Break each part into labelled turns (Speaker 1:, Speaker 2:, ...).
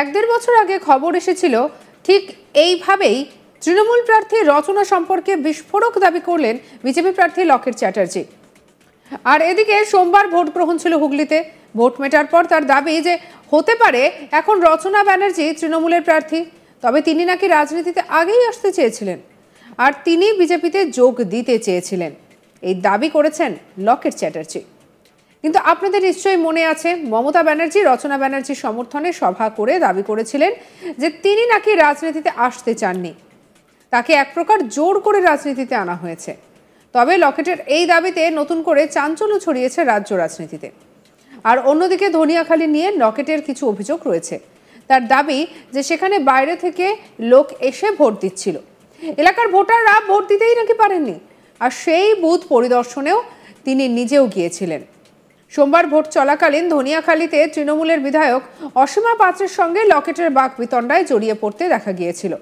Speaker 1: এক দেড় বছর আগে খবর এসেছিল, ঠিক এইভাবেই তৃণমূল প্রার্থী রচনা সম্পর্কে বিস্ফোরক দাবি করলেন বিজেপি প্রার্থী লকেট চ্যাটার্জি। আর এদিকে সোমবার ভোট গ্রহণ ছিল হুগলিতে। ভোট মেটার পর তার দাবি যে হতে পারে, এখন রচনা ব্যানার্জি তৃণমূলের প্রার্থী, তবে তিনি নাকি রাজনীতিতে আগেই আসতে চেয়েছিলেন। আর তিনি বিজেপিতে যোগ দিতে চেয়েছিলেন। এই দাবি করেছেন লকেট চ্যাটার্জি। কিন্তু আপনাদের নিশ্চয়ই মনে আছে, মমতা ব্যানার্জি রচনা ব্যানার্জির সমর্থনে সভা করে দাবি করেছিলেন যে তিনি নাকি রাজনীতিতে আসতে চাননি। তাকে এক প্রকার জোর করে রাজনীতিতে আনা হয়েছে। তবে লকেটের এই দাবিতে নতুন করে চাঞ্চল্য ছড়িয়েছে রাজ্য রাজনীতিতে। আর অন্যদিকে ধনিয়াখালী নিয়ে লকেটের কিছু অভিযোগ রয়েছে। তার দাবি যে সেখানে বাইরে থেকে লোক এসে ভোট দিচ্ছিল। এলাকার ভোটাররা ভোট দিতেই নাকি পারেননি। আর সেই বুথ পরিদর্শনেও তিনি নিজেও গিয়েছিলেন। সোমবার ভোট চলাকালীন ধনিয়াখালীতে তৃণমূলের বিধায়ক অসীমা পাত্রের সঙ্গে লকেটের বাক বিতণ্ডায় জড়িয়ে পড়তে দেখা গিয়েছিল।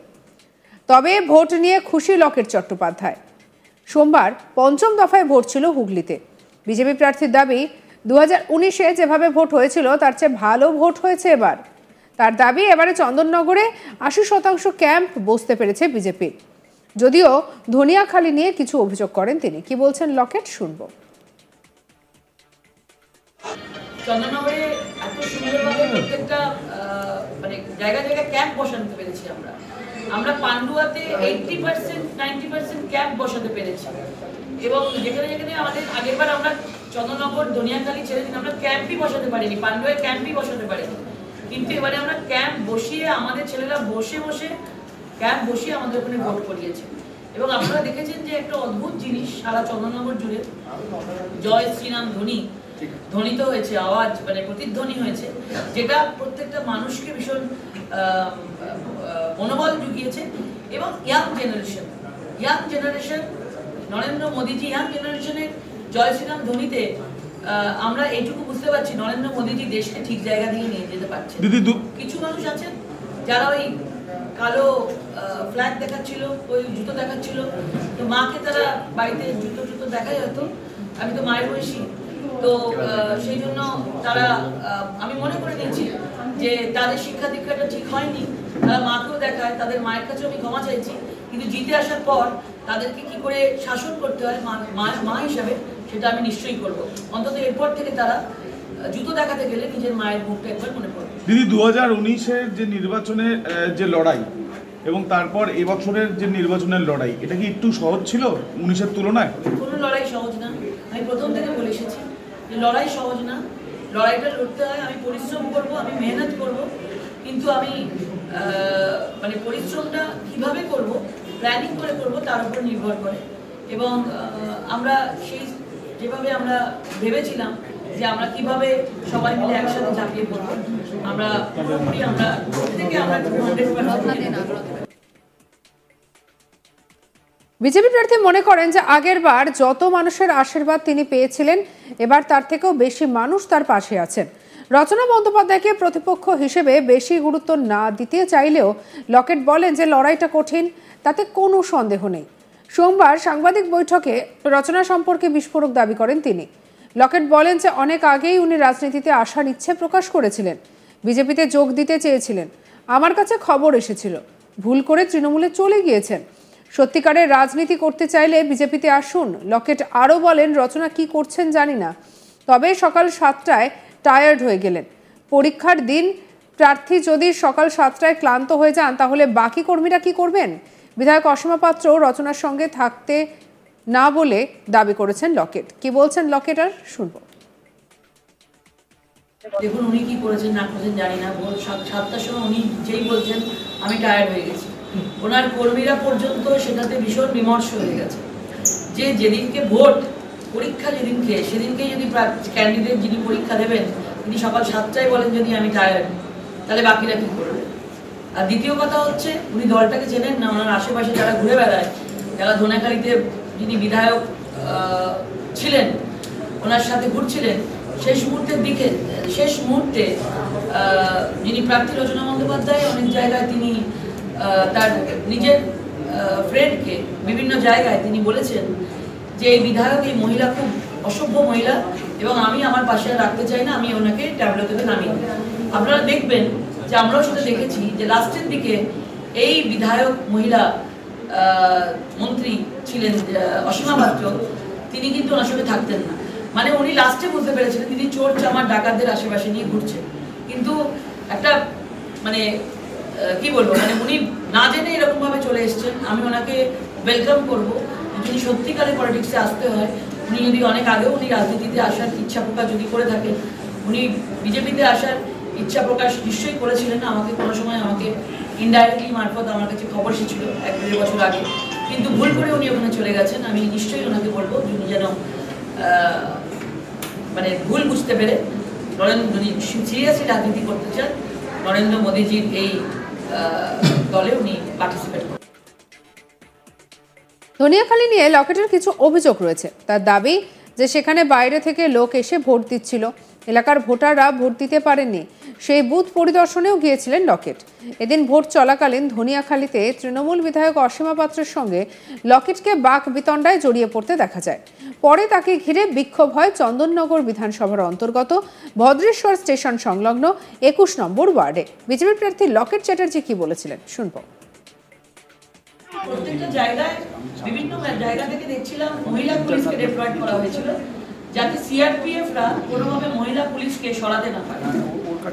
Speaker 1: তবে ভোট নিয়ে খুশি লকেট চট্টোপাধ্যায়। সোমবার পঞ্চম দফায় ভোট ছিল হুগলিতে। বিজেপি প্রার্থীর দাবি দু হাজার উনিশে যেভাবে ভোট হয়েছিল, তার চেয়ে ভালো ভোট হয়েছে এবার। তার দাবি, এবারে চন্দননগরে আশি শতাংশ ক্যাম্প বসতে পেরেছে বিজেপি। যদিও ধনিয়াখালী নিয়ে কিছু অভিযোগ করেন তিনি। কি বলছেন লকেট, শুনব।
Speaker 2: চন্দননগরে এত সুন্দরভাবে প্রত্যেকটা মানে জায়গা জায়গায় ক্যাম্প বসাতে পেরেছি আমরা। আমরা পান্ডুয়াতে eighty percent ninety percent camp বসাতে পেরেছি। এবং যেখানে যেখানে আমাদের আগেরবার আমরা চন্দননগর, দনিয়াখালী ছেড়ে দিন, আমরা ক্যাম্পই বসাতে পারিনি পান্ডুয়ায় ক্যাম্পই বসাতে পারিনি। কিন্তু এবারে আমরা ক্যাম্প বসিয়ে আমাদের ছেলেরা বসে বসে ক্যাম্প বসিয়ে আমাদের ওখানে ভোট করিয়েছে। এবং আপনারা দেখেছেন যে একটা অদ্ভুত জিনিস সারা চন্দননগর জুড়ে। জয় শ্রীরাম ধ্বনি ধ্বনিত হয়েছে আওয়াজ মানে প্রতিধ্বনি হয়েছে যেটা প্রত্যেকটা মানুষকে ভীষণ মনোবল জুগিয়েছে। এবং young generation young generation Narendra Modiji young জেনারেশনের জয় শ্রীরাম ধ্বনিতে আমরা এইটুকু বুঝতে পারছি নরেন্দ্র মোদীজি দেশকে ঠিক জায়গা দিয়ে নিয়ে যেতে পারছে কিছু মানুষ আছেন যারা ওই কালো ফ্ল্যাগ দেখাচ্ছিল ওই জুতো দেখাচ্ছিল। তো মাকে তারা বাড়িতে জুতো জুতো দেখাই হতো। আমি তো মায়ের বয়সী। তো সেই জন্য তারা আমি মনে করে নিয়েছি যে তাদের শিক্ষা দীক্ষাটা ঠিক হয়নি। তারা মাকেও দেখায় তাদের মায়ের কাছেও আমি ক্ষমা চাইছি। কিন্তু জিতে আসার পর তাদেরকে কি করে শাসন করতে হয় মা হিসাবে সেটা আমি নিশ্চয়ই করব। অন্তত এরপর থেকে তারা জুতো দেখাতে গেলে নিজের মায়ের মুখটা একবার মনে করবে
Speaker 3: দিদি দু হাজার উনিশের যে নির্বাচনের যে লড়াই এবং তারপর এবছরের যে নির্বাচনের লড়াই এটা কি একটু সহজ ছিল উনিশের তুলনায়?
Speaker 2: কোনো লড়াই সহজ না। আমি প্রথম থেকে বলে এসেছি। যে লড়াই সহজ না। লড়াইটা লড়তে হয় আমি পরিশ্রম করব আমি মেহনত করব কিন্তু আমি মানে পরিশ্রমটা কীভাবে করব প্ল্যানিং করে করব তার উপর নির্ভর করে। এবং আমরা সেই যেভাবে আমরা ভেবেছিলাম যে আমরা কীভাবে সবাই মিলে একসাথে ঝাঁপিয়ে পড়ব আমরা পুরোপুরি আমরা থেকে আমরা হান্ড্রেড
Speaker 1: বিজেপি প্রার্থী মনে করেন যে আগের বার যত মানুষের আশীর্বাদ তিনি পেয়েছিলেন, এবার তার থেকেও বেশি মানুষ তার পাশে আছেন। রচনা বন্দ্যোপাধ্যায়কে প্রতিপক্ষ হিসেবে বেশি গুরুত্ব না দিতে চাইলেও লকেট বলেন যে লড়াইটা কঠিন, তাতে কোনো সন্দেহ নেই। সোমবার সাংবাদিক বৈঠকে রচনা সম্পর্কে বিস্ফোরক দাবি করেন তিনি। লকেট বলেন যে অনেক আগেই উনি রাজনীতিতে আসার ইচ্ছে প্রকাশ করেছিলেন, বিজেপিতে যোগ দিতে চেয়েছিলেন। আমার কাছে খবর এসেছিল, ভুল করে তৃণমূলে চলে গিয়েছেন। সত্যিকারের রাজনীতি করতে চাইলে বিজেপিতে আসুন। লকেট আরও বলেন, রচনা কি করছেন জানি না। তবে সকাল সাতটায় টায়ার্ড হয়ে গেলেন। পরীক্ষার দিন, প্রার্থী যদি সকাল সাতটায় ক্লান্ত হয়ে যান, তাহলে বাকি কর্মীরা কি করবেন? বিধায়ক অসীমা পাত্র রচনার সঙ্গে থাকতে না বলে দাবি করেছেন লকেট। কি বলছেন লকেট আর শুনব।
Speaker 2: দেখুন, উনি কি করেছেন না করেছেন জানি না। সাতটার সময় উনি যেই বলছেন, আমি টায়ার্ড হয়ে গেছি। ওনার কর্মীরা পর্যন্ত সেটাতে ভীষণ বিমর্ষ হয়ে গেছে। যে যেদিনকে ভোট, পরীক্ষা যেদিনকে সেদিনকে যদি ক্যান্ডিডেট যিনি পরীক্ষা দেবেন, তিনি সকাল সাতটায় বলেন যদি আমি টায়ার্ড তাহলে বাকিরা কি করবে? আর দ্বিতীয় কথা হচ্ছে, উনি দলটাকে চেনেন না, ওনার আশেপাশে যারা ঘুরে বেড়ায়, যারা ধনেখালিতে যিনি বিধায়ক ছিলেন, ওনার সাথে ঘুরছিলেন, শেষ মুহূর্তের দিকে, শেষ মুহূর্তে যিনি প্রার্থী রচনা বন্দ্যোপাধ্যায়, অনেক জায়গায় তিনি তার নিজের ফ্রেন্ডকে বিভিন্ন জায়গায় তিনি বলেছেন যে এই বিধায়ক, এই মহিলা খুব অসভ্য মহিলা এবং আমি আমার পাশে রাখতে চাই না, আমি ওনাকে ট্যাবলেট থেকে নামিয়ে। আপনারা দেখবেন যে আমরাও সেটা দেখেছি যে লাস্টের দিকে এই বিধায়ক মহিলা মন্ত্রী ছিলেন অসীমা পাত্র তিনি কিন্তু ওনার সঙ্গে থাকতেন না মানে উনি লাস্টে বুঝতে পেরেছিলেন, তিনি চোর, চামার, ডাকাতদের আশেপাশে নিয়ে ঘুরছেন কিন্তু একটা মানে কি বলব মানে উনি না জেনে এরকম ভাবে চলে এসেছেন। আমি ওনাকে ওয়েলকাম করব। যদি সত্যিকারে পলিটিক্সে আসতে হয়, উনি যদি অনেক আগেও উনি রাজনীতিতে আসার ইচ্ছা প্রকাশ যদি করে থাকেন উনি বিজেপিতে আসার ইচ্ছা প্রকাশ নিশ্চয়ই করেছিলেন। আমাকে কোনো সময় আমাকে ইনডাইরেক্টলি মারফত আমার কাছে খবর এসেছিল এক দেড় বছর আগে। কিন্তু ভুল করে উনি ওখানে চলে গেছেন। আমি নিশ্চয়ই ওনাকে বলব উনি যেন মানে ভুল বুঝতে পেরে নরেন্দ্র যদি সিরিয়াসলি রাজনীতি করতে চান, নরেন্দ্র মোদীজির এই দলে উনি পার্টিসিপেট করেন।
Speaker 1: ধনিয়াখালী নিয়ে লকেটের কিছু অভিযোগ রয়েছে। তার দাবি যে সেখানে বাইরে থেকে লোক এসে ভোট দিচ্ছিল। এলাকার ভোটাররা ভোট দিতে পারেননি। সেই বুথ পরিদর্শনেও গিয়েছিলেন লকেট। এদিন ভোট চলাকালীন ধনিয়াখালীতে তৃণমূল বিধায়ক অসীমা পাত্রের সঙ্গে লকেটকে বাক বিতণ্ডায় জড়িয়ে পড়তে দেখা যায়। পরে তাকে ঘিরে বিক্ষোভ হয় চন্দননগর বিধানসভার অন্তর্গত ভদ্রেশ্বর স্টেশন সংলগ্ন একুশ নম্বর ওয়ার্ডে। বিজেপি প্রার্থী লকেট চ্যাটার্জি কি বলেছিলেন? শুনব।
Speaker 2: প্রত্যেকটা জায়গায়, বিভিন্ন জায়গা থেকে দেখছিলাম মহিলা পুলিশকে ডেপ্লয়েড করা হয়েছিল, যাতে সিআরপিএফরা কোনোভাবে মহিলা পুলিশকে সরাতে না পারে।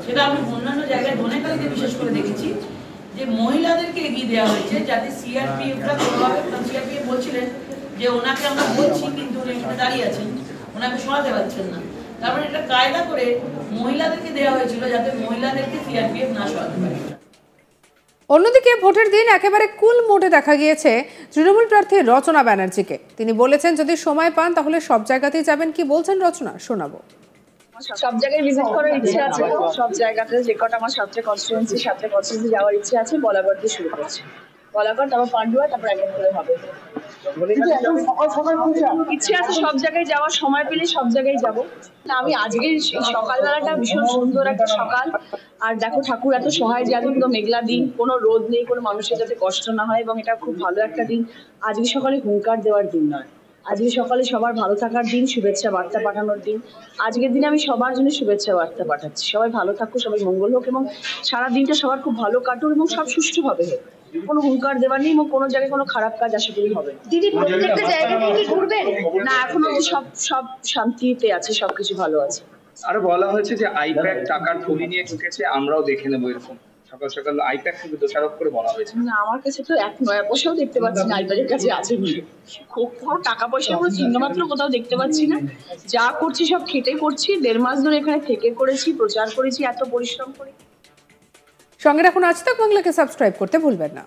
Speaker 2: সেটা আমি অন্যান্য জায়গায় ধনেকালিতে বিশেষ করে দেখেছি। যে মহিলাদেরকে এগিয়ে দেওয়া হয়েছে যাতে বলছিলেন যে ওনাকে আমরা বলছি কিন্তু দাঁড়িয়ে আছেন, ওনাকে পারছেন না। তারপরে এটা কায়দা করে মহিলাদেরকে দেওয়া হয়েছিল যাতে মহিলাদেরকে না সরাতে পারে।
Speaker 1: অন্যদিকে ভোটের দিন একেবারে কুল মোডে দেখা গিয়েছে তৃণমূল প্রার্থী রচনা ব্যানার্জিকে। তিনি বলেছেন, যদি সময় পান তাহলে সব জায়গাতেই যাবেন। কি বলছেন রচনা? শোনাবো।
Speaker 4: সব জায়গায় ভিজিট করার ইচ্ছে আছে। সব জায়গাতে যে কটা আমার সাতটা কনস্টিটুয়েন্সি সাতটা কনস্টিটুয়েন্সি যাওয়ার ইচ্ছে আছে বলাগড় দিয়ে শুরু করছি। বলাগড় তারপর পান্ডুয়া তারপর একদম করে হবে। ইচ্ছে আছে সব জায়গায় যাওয়ার সময় পেলে সব জায়গায় যাব। না আমি আজকে সকালবেলাটা ভীষণ সুন্দর একটা সকাল। আর দেখো ঠাকুর এত সহায় যে আজকে পুরো মেঘলা দিন কোনো রোদ নেই কোনো মানুষের যাতে কষ্ট না হয় এবং এটা খুব ভালো একটা দিন। আজকে সকালে হুঙ্কার দেওয়ার দিন নয়। আজকে সকালে সবার ভালো থাকার দিন শুভেচ্ছা বার্তা পাঠানোর দিন। আজকের দিনে আমি সবার জন্য শুভেচ্ছা বার্তা পাঠাচ্ছি। সবাই ভালো থাকুক সবাই মঙ্গল হোক এবং সারা দিনটা সবার খুব ভালো কাটুক এবং সব সুষ্ঠুভাবে হোক। কোনো হুঙ্কার দেওয়ার নেই এবং কোনো জায়গায় কোনো খারাপ কাজ আশা করি হবে
Speaker 5: দিদি প্রত্যেকটা জায়গায় কি ঘুরবেন?
Speaker 4: না এখন অব্দি সব সব শান্তিতে আছে সবকিছু ভালো আছে।
Speaker 6: আরও বলা হয়েছে যে আইপ্যাক টাকার থলি নিয়ে ঢুকেছে আমরাও দেখে নেব এরকম। সকাল সকাল দোষারোপ করে বলা হয়েছে।
Speaker 4: না আমার কাছে তো এক নয়া পয়সাও দেখতে পাচ্ছি না আইপ্যাকের কাছে আছে খুব কোনো টাকা পয়সা কোনো চিহ্ন মাত্র কোথাও দেখতে পাচ্ছি না। যা করছি সব খেটে করছি দেড় মাস ধরে এখানে থেকে করেছি প্রচার করেছি এত পরিশ্রম করে
Speaker 1: সঙ্গে এখন আজ তাক বাংলাকে সাবস্ক্রাইব করতে ভুলবেন না।